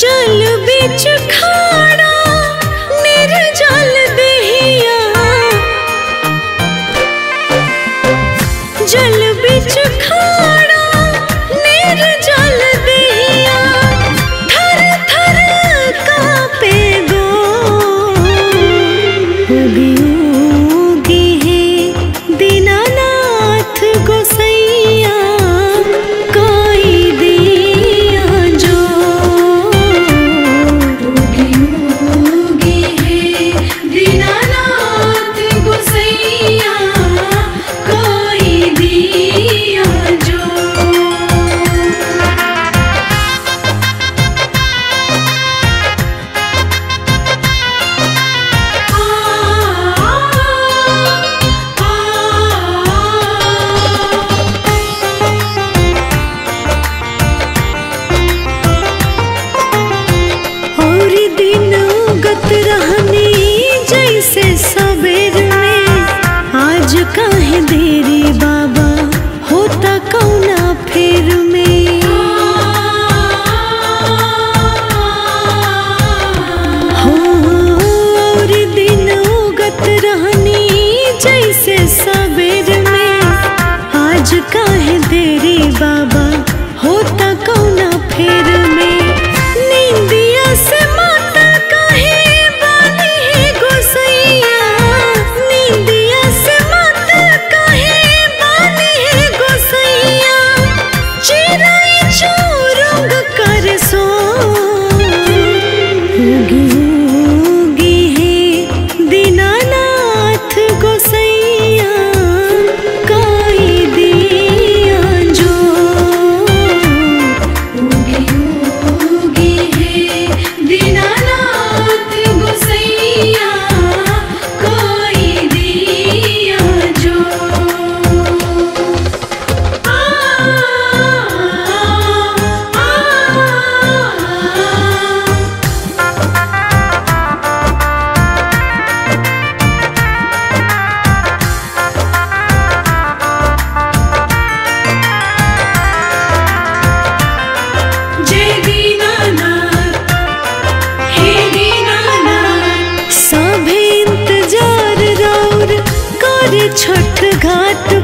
जल बिच खाड़ा निर्जल दहिया जल बिच खा तू